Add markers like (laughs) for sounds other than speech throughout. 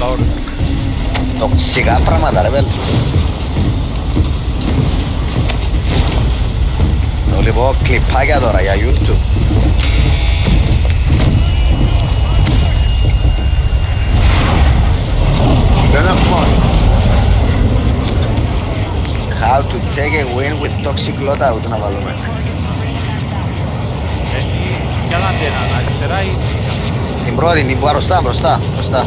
λαόρ. Τοξικά πράγματα ρε πέλ. Το λοιπόν κλιπάκια τώρα για YouTube. Δεν έχω μόνο. How to take a win with toxic loadout να βάλουμε. Έχει κι άλλα αντένα, αριστερά ή δεξιά. Την πρώτη, την που αρρωστά, μπροστά, μπροστά.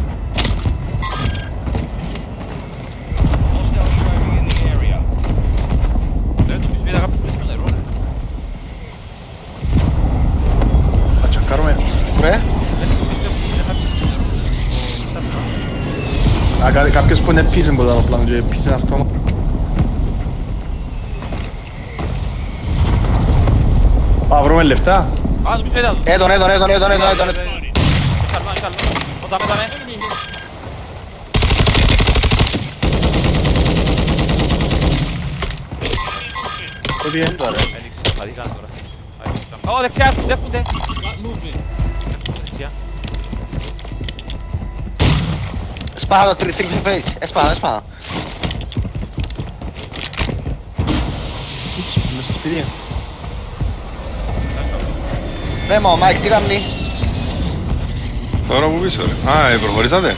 κάποιος που είναι πίσω από το άλλο πλάνο και πίσω είναι αυτό. Α, βρούμε λεφτά. Α, νομίζω είδα το. έτον, έτον, έτον, έτον, έτον, έτον. Καλό, καλό. Ω, δάμε, δάμε. Το τι είναι. Έλειξε, θα δει κάτι τώρα. Ω, δεξιά, δέχονται. Δέχονται δεξιά. Σπάω το 3 face, έσπαω, έσπαω. Μες στο σπίτι. Ναι, μα ο Μάικ τι κάνει. Τώρα που πίσω ρε. Α, ε, προχωρήσατε;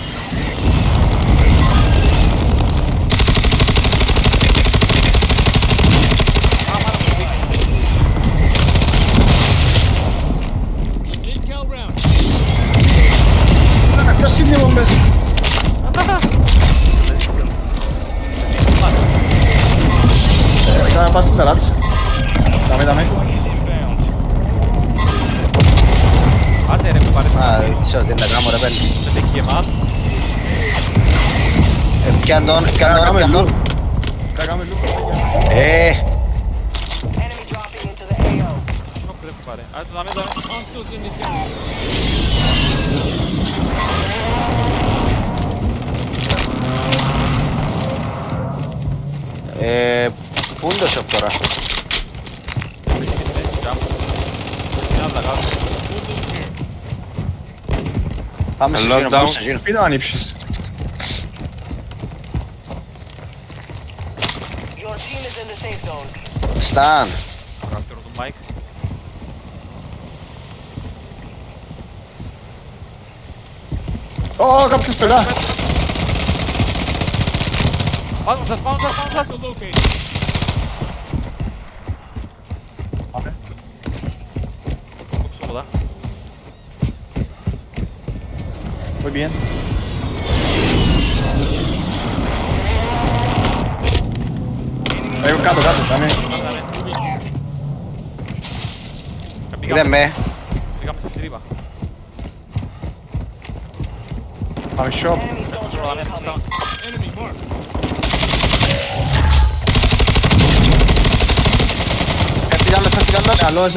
Ε, Θα πας στην ταράτσα. Δάμε, δάμε. Άντε ρε, που πάρε. Α, ξέρω τι να κάνω ρε πέλ. Δεν έχει εμάς. Ε, Πιάν τον, πιάν τον, Κάμε πιάν τον. Λου. Κάμε λου. Ε, Σοκ δεν έχω πάρει. Άντε, δάμε, δάμε. ε, πού είναι το shop τώρα. Μες στην μέση, τζάμπ. Είναι άλλα κάτω. Πάμε σε Lockdown. εκείνο, πάμε σε εκείνο. Πού να ανήψεις. Your team is in the safe zone. Σταν. Ραφτερό του Μάικ. Ω, κάποιος πελά. Πάνω σας, πάνω σας, πάνω σας. Muy bien. Έχω κάτω, κάτω, δάμε. Δάμε, δάμε. Ε, Είδε με. Πήγαμε στην τρύπα. Πάμε shop. Enemy soldier Δάμε, μπροστά incoming. μας. Έφυγαν μέσα, έφυγαν μέσα. Καλώς,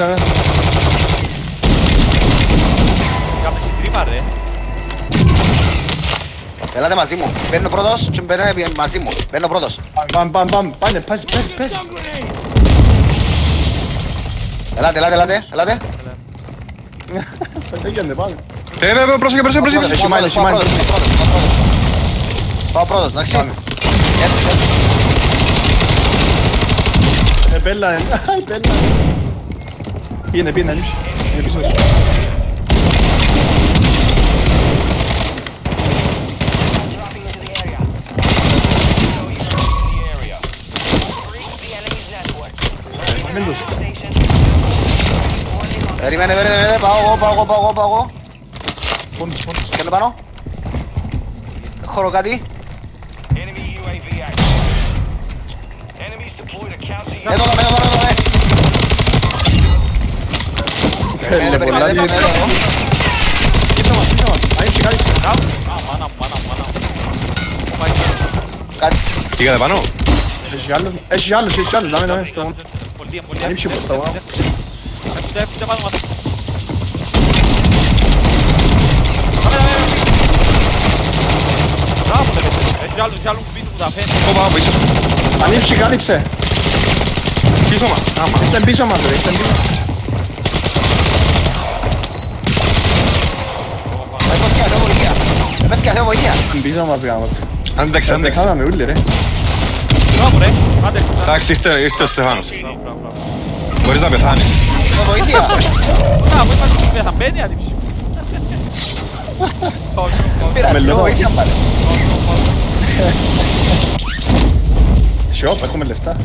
Ελάτε μαζί μου. Παίρνω πρώτος και μπαίνετε μαζί μου. Παίρνω πρώτος. Πάμε, πάμε, πάμε. Πάνε, πες, πες, πες. Ελάτε, ελάτε, ελάτε. Ελάτε. Πετέγιονται, πάμε. Ε, ναι, ναι, πρόσεχε, πρόσεχε, πρόσεχε. Πάω χυμάνι, πρώτος, πάω χυμάνι. πρώτος, πάω πρώτος, πάω πρώτος. Πάω πρώτος, εντάξει. Πάμε. Έρθει, έρθει. Ε, πέλα, ε. Αϊ, πέλα. Πήγαινε, πήγαινε, ανήψει. Είναι πίσω σου. Πάμε τους. Station. Περίμενε, περίμενε, περίμενε. Πάω εγώ, πάω εγώ, πάω εγώ, πάω εγώ. Πόντους, πόντους. Πιάνω πάνω. Έχω κάτι. Enemy UAV active. Enemies deployed a counter Εδώ, εδώ, εδώ, εδώ, εδώ. Θέλει πολλά, περιμένε, είναι. περιμένε. Πίσω μας, πίσω μας. Ανήψει, κάτι. Α, μάνα μου, μάνα μου, μάνα μου. Ω, πάει και. Κάτι. Πήγατε πάνω. Έχει άλλους, έχει άλλους, έχει άλλους, δάμε, δάμε, στο μόνο. Πολύ, πολύ. Ανοίξει προς τα πάνω. Δεν πάμε μας. Πάμε, πάμε, πάμε. Μπράβο, ρε παιδί. Έχει άλλους, έχει άλλους που πίσω που τα φαίνει. Ω, πάω πίσω. Ανοίξει, κάλυψε. Πίσω μας. Άμα. Είστε πίσω μας, ρε, είστε πίσω. Ε, φωτιά, θέλω βοήθεια. Ε, παιδιά, θέλω βοήθεια. Είστε πίσω μας, γάμος. Άντεξε, άντεξε. Χάναμε ούλοι, ρε. Μπράβο, ρε. Άντε, εσείς, άντε. Εντάξει, ήρθε, ήρθε ο Στεφάνος. Μπράβο, μπράβο, μπράβο. Μπορείς να πεθάνεις. Θέλω βοήθεια. Να, που είπατε ότι θα μπαίνει, άντυψη. Όχι, όχι. Πειράζει, θέλω Μελό. βοήθεια πάλι. Σιωπ, έχουμε λεφτά.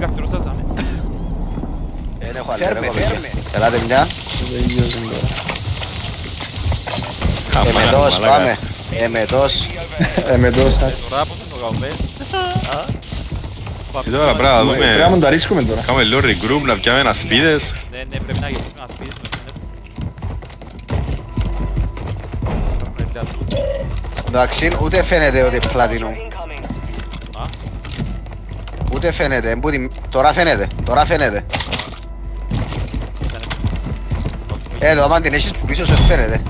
Καυτηρούσασαμε. Δεν έχω άλλη, ρε, κοπέλια. Ελάτε μια. Δεν γιώζουν τώρα. Εμετός, πάμε. Εμετός. Ε, με τόσα. Τώρα πώς είναι το καφέ. Και τώρα πρέπει να Πρέπει να δούμε... μου τα ρίσκουμε τώρα. Κάνουμε λίγο regroup, να πιάμε ένα σπίδες. Ναι, ναι, πρέπει να γυρίσουμε ένα σπίτι στο ίντερνετ. Εντάξει, ούτε φαίνεται ότι πλατινού. Incoming. Α, Ούτε φαίνεται. Που την- Τώρα φαίνεται. Τώρα φαίνεται. Ε, το άμα την έχεις που πίσω σου φαίνεται.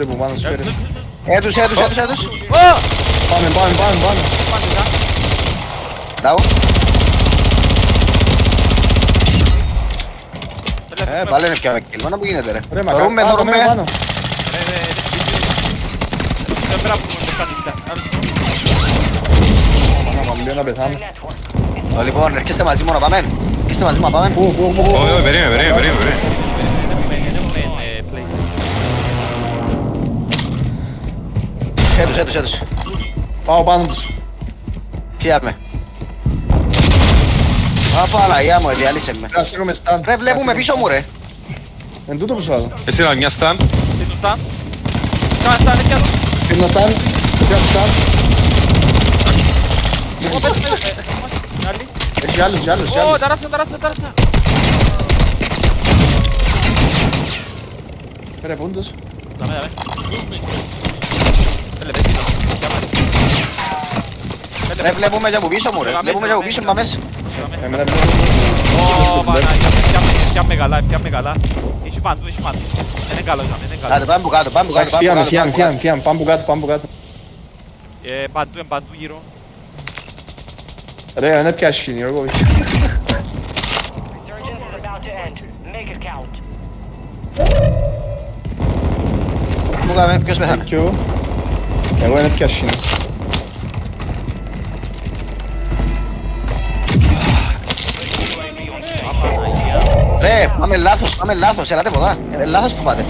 Από ό,τι που πάνω σου φέρε. Έτους, έτους, έτους, έτους. Ω! Πάμε, πάμε, πάμε, πάμε. Πάντα, δα. Ντάου. Τελευταίο Ε, με- πάλι είναι πια με kill. Μάνα που γίνεται ρε. Ρε, μα Θωρούμε, κάτω, θωρούμε. πάνω. Ρε, ρε, ρε, Δεν πρέπει να πούμε μπροστά την κοιτά. Άλλο. Πάμε, πάμε, λίγο να πεθάμε. Network. Ω, Λοιπόν, έρχεστε μαζί μου να πάμε. Έρχεστε μαζί μου να πάμε. Πού, πού, πού, πού. Όχι, όχι, περίμενε, περίμενε, περίμενε, Έτους, έτους, έτους. Πάω πάνω τους. Φύγαμε. Α, Παναγιά μου, διάλυσε με. Πρέπει να σήκουμε στάν. Ρε, βλέπουμε πίσω μου ρε. Εν τούτο που σου άλλο. Εσύ να μια στάν. Στην ουσάν. Κάνε σαν έτσι άλλο. Στην στάν. Στην στάν. Ω, πες, πες, ε, είμαστε. Την άλλη. Έχει άλλους, έχει άλλους, έχει Ω, άλλους. ταράτσα, ταράτσα, ταράτσα. Ρε, πού είναι τους. Δάμε, δάμε. Έλε, πες, κοίτα. Για μας. Έλε, Ρε, πες, βλέπουμε και από πίσω μου ρε. Πάμε, Βλέπουμε και από πάμε, πίσω, πάμε. πάμε μέσα. δάμε. Εμένα Ω, Παναγία, πιάμε, πιάμε καλά, πιάμε καλά. Έχει παντού, έχει παντού. Δεν είναι καλό, δεν είναι καλό. Άντε, πάμε που κάτω, πάμε που κάτω, Εντάξει, πάμε που φύγαμε, κάτω, φύγαμε, πάμε που κάτω. φύγαμε, φύγαμε. Πάμε που κάτω, πάμε που κάτω. Ε, Παντού, εν παντού γύρω. Ρε, δεν πιάσει, είναι εγώ. Resurgence is about to end. Make it count. Πού κάμε, ποιος πεθάνε. Thank you. Εγώ δεν πιάσει. Α, Ρε, πάμε λάθος, πάμε λάθος, ελάτε ποδά. Ε, Λάθος που πάτε.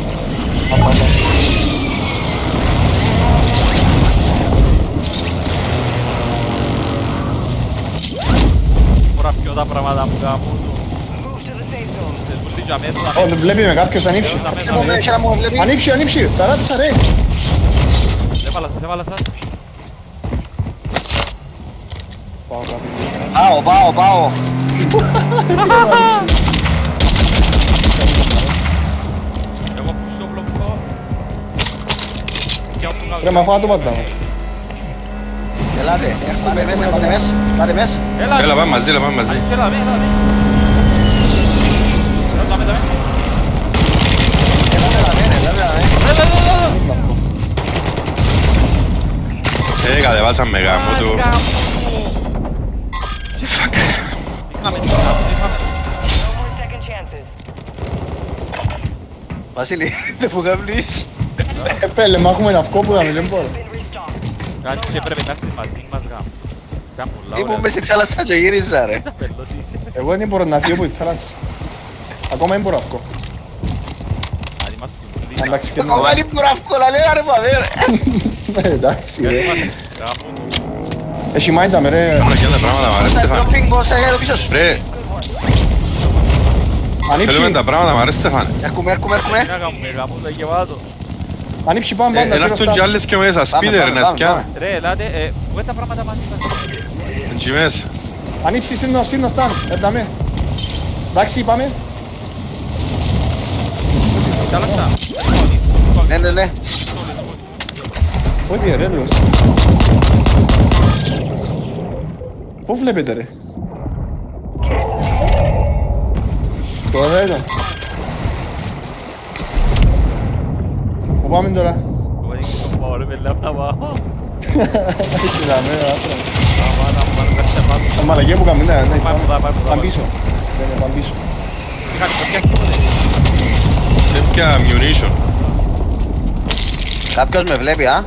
Τώρα πιο τα πράγματα που κάνω. Move to the safe zone. Σε βουλή για μέσα, Ω, δεν βλέπει με κάποιος ανοίξει. Δάμε, Έχει δάμε. ένα μου, έχει ένα μου, βλέπει. Ανοίξει, ανοίξει. Ταράτησα, ρε. Έβαλα σας, έβαλα σας. Πάω κάτω. Πάω, πάω, (laughs) (laughs) πάω. Εγώ που στο μπλοκό. Και όπου κάνω. Ρε, μα φάω το πατάμε. Ελάτε, ε, πάτε μέσα, πάτε μέσα, πάτε μέσα. Έλα, Έλα, πάμε μαζί, έλα, πάμε μαζί. Έλα, έλα, έλα. Δάμε, δάμε. Ελάτε να μένε, ελάτε να μένε. Έλα, έλα, έλα. Ε, κατεβάσαμε γάμο του. Μάγκα μου. Είχαμε, είχαμε, είχαμε. No more second chances. Βασίλη, δεν μου γαμνείς. Ε, πέλε, μα έχουμε ναυκό που δάμε, δεν μπορώ. Been restocked. Κάτι έπρεπε να έρθεις μαζί μας γάμο. Ήταν πολλά Ήμουν ωραία. μες στη θάλασσα και γύριζα ρε. Τα πέλος είσαι. Εγώ δεν μπορώ να φύγω από τη θάλασσα. Ακόμα δεν μπορώ να βγω. Αν είμαστε δουλειά. Εντάξει, και Ακόμα είναι μπουράφκολα, λέει ρε παβέ ρε. Ε, Εντάξει, ρε. Γάμο του. Έχει μάιντα με ρε. Ήμουν και άλλα πράγματα, μ' αρέσει Στα Στεφάνη. dropping box, έγινε το πίσω σου. Ρε, Ανοίξει, θέλουμε τα πράγματα, μ' αρέσει Στεφάνη. Έρχομαι, έρχομαι, Τι έρχομαι. Ανοίξει πάμε Ε, πάντα. Ένας αυτόν και άλλες και μέσας, σπίτι ρε, να σπιά. Ρε, ελάτε, ε, πού είναι τα πράγματα μαζί μας. Εκεί μέσα. Ανοίξει, σύνο, σύνος, στάν. Έρθαμε. Εντάξει, πάμε. Θάλασσα. Λοιπόν, Ναι, ναι, ναι. Όχι ρε Λουίς. Πού βλέπετε ρε; Τώρα ήταν. Πού πάμε τώρα. Εγώ δεν ξέρω πάω ρε πέλα να πάω. Έχει δάμε άτρα. Αμάν, αμάν, πέρασε πάνω. Τα μαλακία που κάνουμε, ναι, ναι. Πάμε που δά, πάμε που δά. Πάμε πίσω. Ναι, ναι, πάμε πίσω. Είχαν πιάσει ποτέ. Τέτοια munition. Κάποιος με βλέπει, α;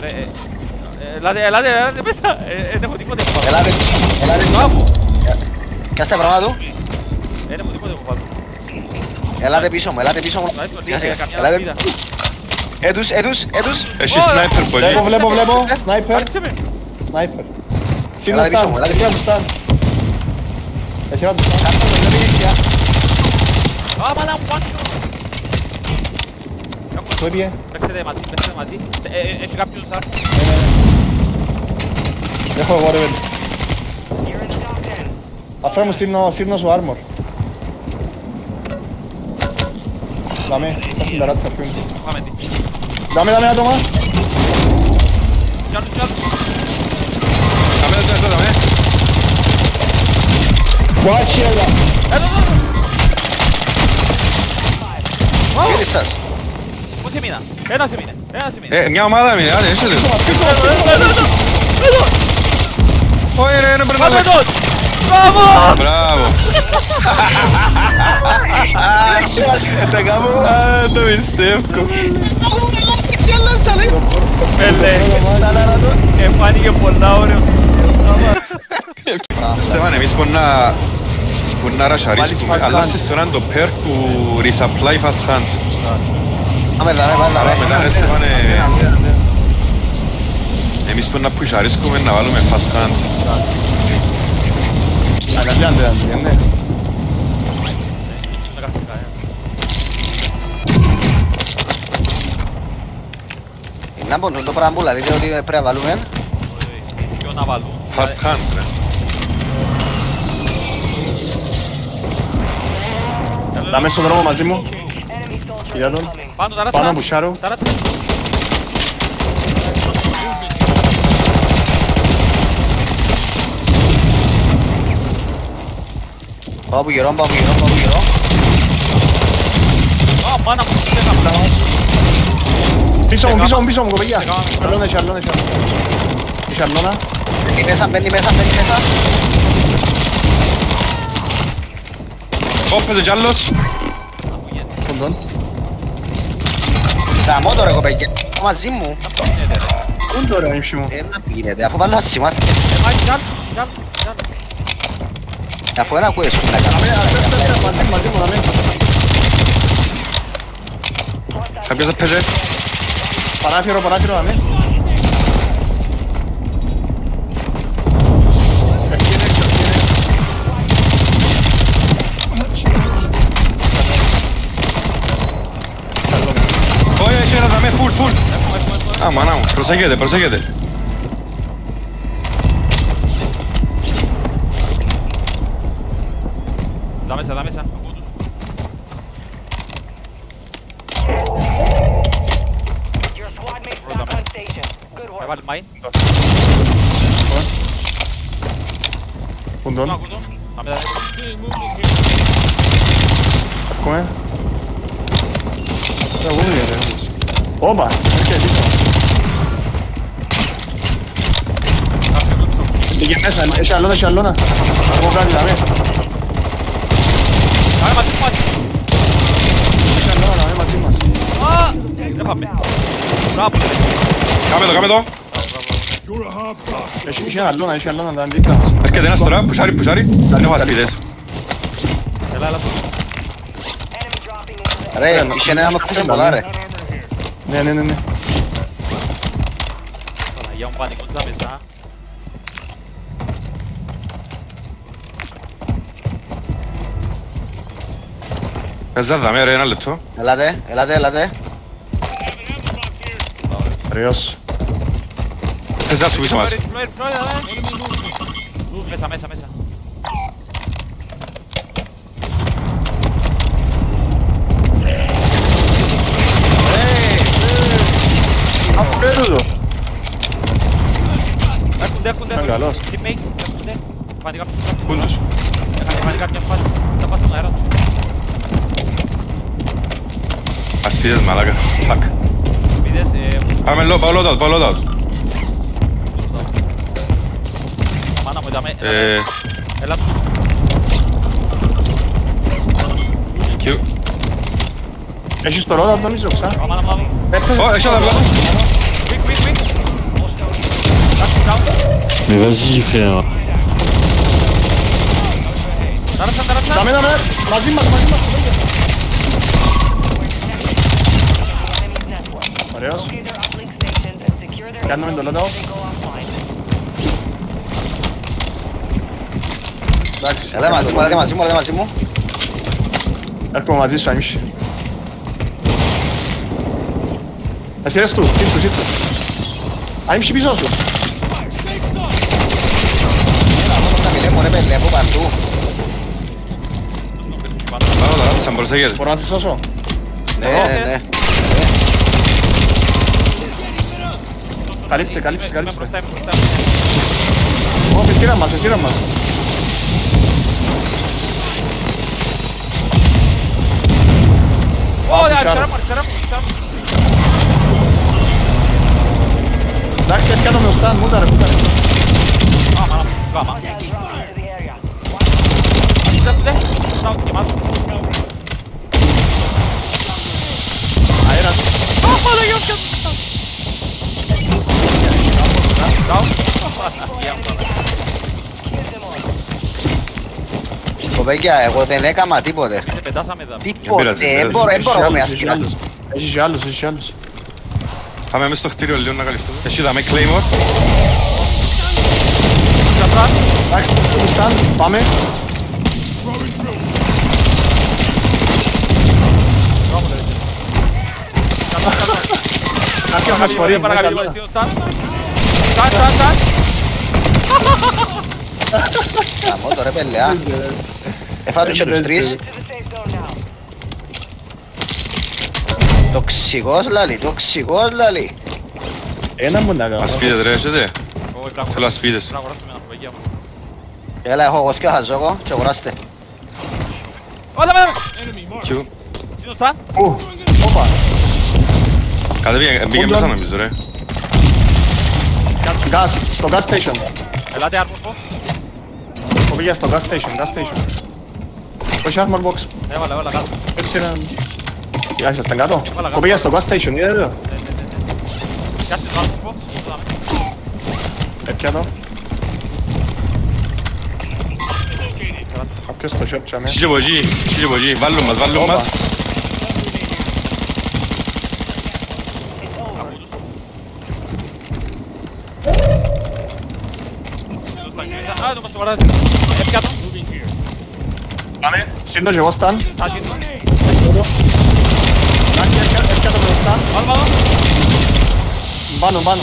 Ρε, ε, ε, Ελάτε, ελάτε, ελάτε μέσα. Ε, ε, Δεν έχω τίποτε που πάω. Ελάτε πίσω. Ελάτε πίσω. Μπράβο. Πιάστε τα πράγματα του. Ε, Δεν έχω τίποτε που πάω. Ελάτε πίσω μου, ελάτε πίσω μου. Να έρθω, Σιγά, λίγα, σιγά. καμιά Ελάτε. ελπίδα. Έτους, έτους, έτους. Έχει Ωρα. sniper Βλέπω, πολύ. βλέπω, βλέπω. Σνάιπερ. Άρξε με. Σνάιπερ. Ελάτε πίσω μου, ελάτε πίσω μου. στάν. Εσύ να του στάν. Κάποιος με βλέπει δεξιά. Α, μάνα μου, one shot. Πού έπιε. Παίξετε μαζί, παίξετε μαζί. Ε, ε, Έχει κάποιον σαν. Έχω εγώ ρε. You're in the top 10. Αφρέ μου στείλνω, στείλνω σου armor. Δάμε, θα στην ταράτσα αφού μου. Πάμε τι. Δάμε, δάμε άτομα. Κι άλλους, κι άλλους. Δάμε, δάμε, δάμε. Watch it. Εδώ, εδώ, εδώ. Φίλοι σας. Πώς έμεινα. Ένας έμεινε. Ένας έμεινε. Ε, μια ομάδα έμεινε, άντε, είσαι εδώ. Εδώ, εδώ, εδώ, εδώ. Εδώ. Όχι, ρε, είναι πρέπει να Πάμε αλλάξει. εδώ. Μπράβο. Μπράβο. Τα κάνω. Α, το πιστεύω. Πέλε. Εμφάνηκε πολλά ωραίο. Στέφαν, εμείς μπορεί να... Μπορεί να ρασαρίσκουμε, Βάλεις fast αλλά hands. σε στον το perk που resupply fast hands. Πάμε, δάμε, πάμε, Άρα δάμε. μετά ρε Στέφανε, εμείς μπορεί να πουσαρίσκουμε να βάλουμε fast hands. Αγκαλιάντε, άντε, ναι. Δεν κάτσε κανένας. Να πω το πράγμα που λέτε ότι πρέπει να βάλουμε. Όχι, Ποιο να βάλω. Fast hands, ρε. Δάμε στον δρόμο μαζί μου. Enemy soldier Κοίτα τον. incoming. Πάνω, ταράτσα. Πάνω μπουσάρω. Ταράτσα. Πάω που γερό, πάω που γερό, πάω που γερό. Α, μάνα μου, δεν θα μιλάω. Πίσω μου, Δεκάμα. πίσω μου, πίσω μου, κοπελιά. Δεκάμα. Σαρλώνα, σαρλώνα, σαρλώνα. Η σαρλώνα. Μπαίνει μέσα, μπαίνει μέσα, μπαίνει μέσα. Ω, παίζει κι άλλος. Κοντών. Γαμώ το ρε κοπέκια. Μαζί μου. Αυτό γίνεται ρε. Πού είναι τώρα, ύψη μου. Ε, να γίνεται, αφού βάλω ένα σημάδι. Ε, μα κι άλλους, κι άλλους, κι άλλους. Αφού ένα ακούες, σου να κάνω. Μαζί μου, μαζί μου, δάμε. Κάποιος θα παίζει. Παράθυρο, παράθυρο, δάμε. Όχι, έχει ένα δαμέ, full, full. Α, μάνα μου, προσέχετε, προσέχετε. Δά μέσα, δά μέσα. Ακούω τους. Your squad mates back on station. Good work. Έβαλε μάιν. Πού Τον τον. ακούω τον. Πάμε δά. Come? Ε, εγώ δεν είναι. Όπα, έρχεται πίσω. Κάποιο κλωτσό. Πήγε μέσα, έχει αλώνα, έχει αλώνα. Εγώ κάνει δάμε. Πάμε μαζί, μαζί. Έχει αλώνα, δάμε μαζί μας. Α, δεν πάμε. Μπράβο, ρε. Κάμε το, κάμε το. Έχει έχει ένα αλώνα, έχει αλώνα, ήταν δίπλα μας. Έρχεται ένας τώρα, πουσάρι, πουσάρι. Δεν έχω ασπίδες. Έλα, έλα. Enemy dropping into the Ρε, είχε ένα με πούσε πολλά ρε. Ναι, ναι, ναι, ναι. Παναγία μου πανικός δά μέσα. Παίζα δαμέ, ρε, ένα λεπτό. Ελάτε, ελάτε, ελάτε. Adios. Because a what we Mesa, mesa, mesa. Pedro! Vai com o com o vai com o Vai ligar pra frente. Vai Malaga. Fuck. Πάω loadout, πάω loadout. Μάνα μου, είδαμε. Ε, Έλα. Q. Έχεις το ρόδα νομίζω ξά. Ω, μάνα μου, μάνα μου. Έπαιζε. Ω, έξω τα βλέπω. Quick, quick, quick. Last down. Mais vas-y, frère. Τάρασαν, τάρασαν. Δάμε, δάμε. Μαζί μας, μαζί μας. Ωραίος. Locate their uplink stations and secure their Κάνουμε το info loadout. before they go offline. Εντάξει. Έλα μαζί μου, έλα μαζί μου, έλα μαζί μου. Έρχομαι μαζί σου, Αίμιση. Εσύ ρες του, σύντου, σύντου. Αίμιση πίσω σου. Τα μιλέ μου ρε παιδί, από παντού. Πάω τα ράτσα, προσέχετε. Μπορώ να σε σώσω. Ναι, ναι, ναι. Καλύψτε, καλύψτε, Είμαι καλύψτε. μπροστά, είμαι μπροστά. Ω, σε σειρά μας, σε σειρά μας. Ω, Άκουσα. αριστερά μου, αριστερά μου, αριστερά μου. Εντάξει, έφτιανα με ο Σταν, μούταρε, μούταρε. Α, μάνα μου, σου κάμα. Guys, drop into the area. Έρχονται, στάω γεμάτο. Αέρας. Α, Παναγία μου, πιάνω. Down. Παναγία μου, Παναγία. Κοπέκια, εγώ δεν έκαμα τίποτε. Σε πετάσαμε εδώ. Τίποτε, πειράζει, δεν δεν μπορώ, δεν Έχεις μπορώ με άλλους, έχεις ασκήνα. άλλους. Έχεις και άλλους, έχεις και άλλους. Πάμε μέσα στο κτίριο λίγο να καλυφθούμε. Εσύ δάμε Claymore. Σκασάν. Εντάξει, το Σταν, πάμε. Μπράβο, ρε. Κάποιος μας φορεί. Παρακαλώ, μέσα. εσύ ο Σαν. Σαν, σαν, σαν. Καμώ το ρε πελεά. Εφάτω και τους τρεις. To the safe zone now. Τοξικός λαλί, τοξικός λαλί. Ένα μου να κάνω. Ασπίδες ρε, έχετε; Ω, ε, πράγμα. Θέλω ασπίδες. Πρέπει να αγοράσουμε ένα κοπέκια μου. Έλα, έχω εγώ θκιο χαζόκο και αγοράστε. Ω, δάμε, δάμε. Q. Είναι ο Σαν. Ου, όπα. Κατέβηκε, μπήκε Πού μέσα ήταν; νομίζω ρε. Gas, στο gas station. Ελάτε, Armor Box. Το πήγα στο gas station, gas station. Όχι armor box. Έβαλα, έβαλα κάτω. Έτσι είναι... Για ήσασταν κάτω. Βάλα Το πήγα στο gas station, είδατε το. Ναι, ναι, ναι, ναι. Πιάσε το Armor Box. το δάμε. Έπια το. Κάποιος το shop τσάμε. Εσύ και από εκεί, εσύ και από εκεί. Βάλουν μας, βάλουν Όπα. μας. Ακούω τους. Τους θα κλείσει. Α, το μας το βαράδι. Έπια το. Πάμε. Σύντο και εγώ σταν. Σαν σύντο. Εντάξει, έπια- έπια το με το σταν. Πάνω, πάνω. Πάνω, πάνω.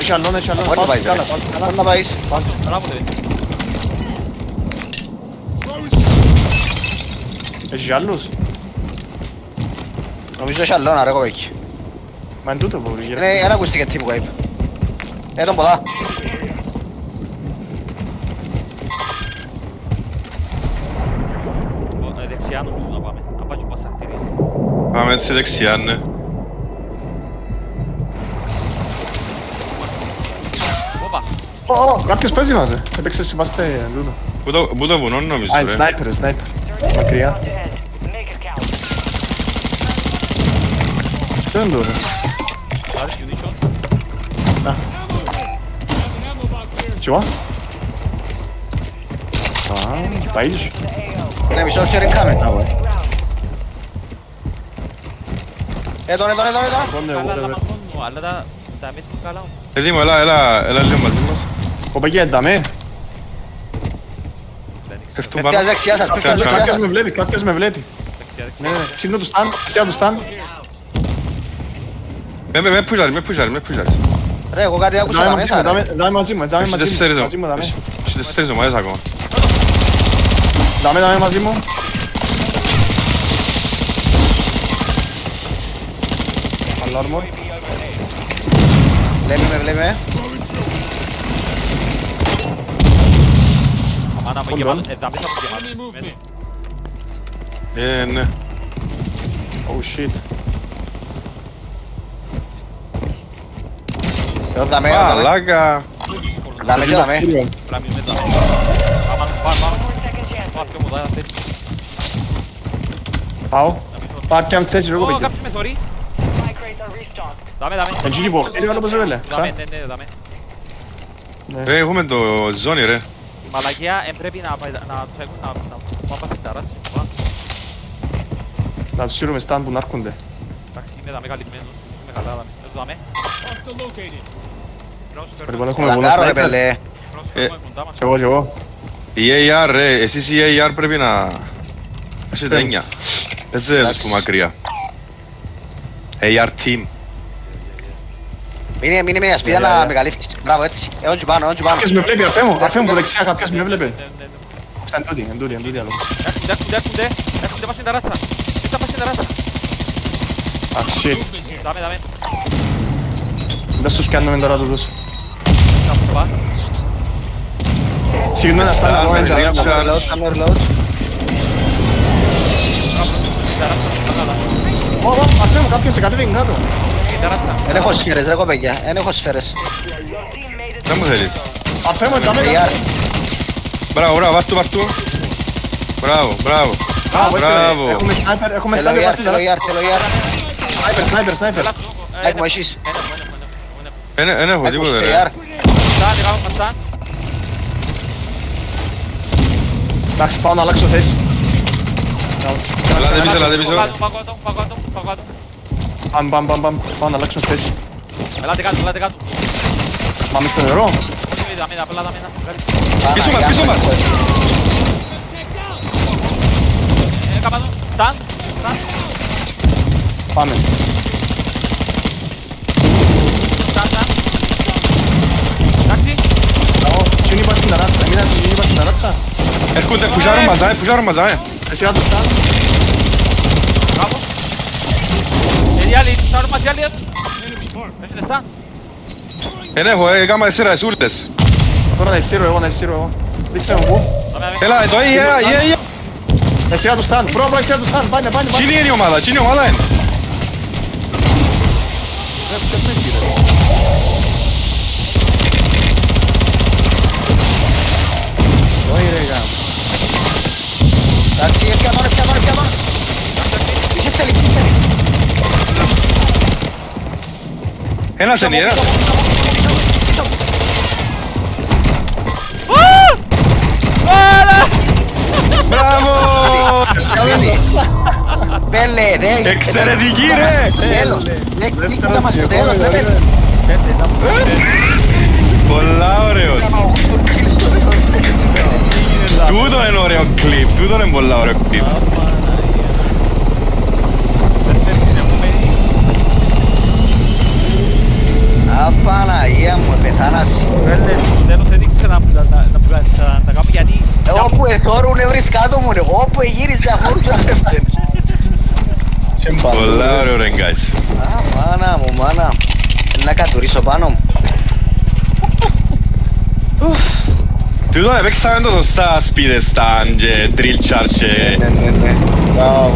Έχει άλλον, έχει άλλον. Πού να Πάω πάεις στη ρε. σκάλα, πάω στη σκάλα. Πού να πάεις. Πάω στη- Μπράβο, ρε. Έχει άλλους. Νομίζω έχει άλλον, ρε κοπέκι. Μα είναι τούτο που γύρω. Είναι ένα ακούστηκε τι που είπε. Ε, τον ποδά. normalmente ser Daxian, né? O, o, jakie spaziwane? Jak się chyba steje, Buda Budov, budovu normalno mi Ah, Ajde, sniper, sniper. Ma krija. Što je dobro? Da. Чего? А, боишь? Прям еще череками давай. Εδώ, εδώ, εδώ, εδώ. Πόνε, Καλά, whatever. αλλά μόνο, αλλά τα- τα μέσα μου καλά όμως. Παιδί μου, έλα, έλα, έλα λίγο μαζί μας. Κοπέκια, εντάμε. Δεν ξέρω. Πέφτουν Πέφτει πάνω. δεξιά σας, πέφτει Κάτσε, δεξιά Κάποιος σας. με βλέπει, κάποιος με βλέπει. Δεξιά, δεξιά. Ναι, ναι, σύντο του στάν, εσύ του στάν. Με, με, με πουζάρεις, με πουζάρεις, με πουζάρεις. Ρε, εγώ κάτι άκουσα Εντάμε τα μαζί μέσα, μου, ρε. εντάμε- εντάμε μαζί μου, εντάμε Έχεις μαζί μου, τέσσερις μαζί μου, ομάδες. εντάμε. Έχεις τέσσερις ομάδες ακόμα. Εντάμε, εντάμε μαζί μου. Armor. Βλέπει με, βλέπει με. Αμάνα μου Hold γεμάτο. on. Ε, δα μέσα μου γεμάτο. Μέσα. Ε, ναι. Oh shit. Εδώ δαμε, εδώ δαμε. Μαλάκα. Δύσκολο. Δαμε και δαμε. Πλάμεις με δα. Πάμε, πάμε, πάμε. Πάμε πιο μοντά, θέση. Πάω. Να πεις ότι- Πάω και αν θες εγώ Ω, παιδιά. κάποιος με θωρεί. Δάμε, δάμε. Εν τζίκι βοχτήριο άλλο πως έβελε. Δάμε, ναι, ναι, δάμε. Ρε, έχουμε το ζώνη ρε. Η μαλακία ε, πρέπει να πάει- να τους έχουν να να- να πάμε στην ταράτση. Πα. Να τους σύρουμε stand που να έρχονται. Εντάξει, είμαι δάμε καλυμμένος. Είμαι καλά, δάμε. Εδώ δάμε. Πρόσφερουμε- Λοιπόν έχουμε πολλά Λακάρω ρε sniper. πελέ. πρόσφερουμε κοντά μας. Κι εγώ κι εγώ. Η AR ρε, εσείς η AR πρέπει να... Έχετε Ε. έννοια. Δεν σε βρίσκω μακριά. AR team. Μείνε, μείνε μια σπίδα Ναι, ναι, να ναι. με καλύφεις. Μπράβο έτσι. Ε, όχι πάνω, όχι πάνω. Κάποιος με βλέπει αφέ μου, αφέ μου που δεξιά κάποιος με βλέπει. Ναι, ναι, ναι. Σαν τούτη, εν τούτη, εν τούτη άλλο. Έρχονται, έρχονται, έρχονται. Έρχονται, πας στην ταράτσα. Ήρθα, πας στην ταράτσα. Α, shit. Δάμε, δάμε. Δεν τους πιάνουμε τώρα τούτους. Να πά. Συγγνώμη, να στάνε εδώ, Στάνε, έντια. ρίξα. Κάμε reload, κάμε reload. Μπράβο, στην ταράτσα. Καλά. Ω, ω, αφέ μου, κάποιος σε κατέβηκε κάτω. Στην ταράτσα. Δεν έχω σφαίρες ρε κοπέκια, δεν έχω σφαίρες. Δεν μου θέλεις. Αφέ μου, εντάμε AR. κάτω. Μπράβο, μπράβο, βάρ' του, βάρ' του. Μπράβο, μπράβο. Μπράβο, έτσι, Μπράβο. ρε. Έχουμε sniper, έχουμε Θέλω sniper, ER, πάση θέλω τώρα. ER, θέλω ER. Sniper, sniper, sniper. Έλα, του. Ε, Έχουμε ένα- εσείς. ένα- ένα- ένα- ένα- ένα- Δεν δεν έχω Έχουμε τίποτε ρε. ER. Μαστάν, δεκάμε μαστάν. Εντάξει, πάω να αλλάξω θέση. Ελάτε πίσω, ελάτε πίσω. Πάω κάτω, πάω κάτω, πάω κάτω, πάω κάτω. Παμ, παμ, παμ, παμ. Πάω να αλλάξω θέση. Ελάτε κάτω, ελάτε κάτω. Μα μες στο νερό. Όχι, δάμε, απλά δάμε ένα. Βγάλει. Πίσω μας, πίσω μας. Ε, κάπου εδώ. Σταν, σταν. Πάμε. Σταν, σταν. Εντάξει. Μπράβο. Ποιον είπα στην ταράτσα, εμείς ποιον είπα στην ταράτσα. Έρχονται, πουζάρουν μαζά, ε, πουζάρουν μαζά, ε. Εσύ να το stand. Μπράβο. Ε, οι άλλοι, θα έρθουν μαζί οι άλλοι. Έχετε σταν. Δεν έχω, ε, κάμα εσέρα, εσούλες. Τώρα να εισήρω εγώ, να εισήρω εγώ. Δείξε μου πού. Δάμε, δάμε. Έλα, το ε, ε, ε, ε. Εσύ να το stand. Μπρο, μπρο, εσύ να το stand. Πάνε, πάνε, πάνε. Τι είναι η ομάδα, τι είναι η ομάδα είναι. Όχι ρε γάμ. Εντάξει, έφυγα πάνω, έφυγα πάνω, έφυγα πάνω. Τι θέλει, τι θέλει. Ένας είναι, ένας. Μπράβο! Πέλε, δεν... Εξαιρετική ρε! Τέλος. Δεν κλείκαμε μας στο τέλος, δεν πέλε. Πολλά ωραίος. Τούτο είναι ωραίο κλιπ, τούτο είναι πολλά ωραίο κλιπ. Πεθάνας. Τέλος δεν ήξερα να- να- να- να- να τα κάνω γιατί... Εγώ που εθώρουν έβρις κάτω μου, εγώ που γύριζα χώρο έφτιανε. Πολλά ωραίο ρε guys. Α, μάνα μου, μάνα. Να κατουρίσω πάνω μου. Τούτο έπαιξαμε το σωστά speed stand και drill charge και... Ναι, ναι, ναι. Μπράβο,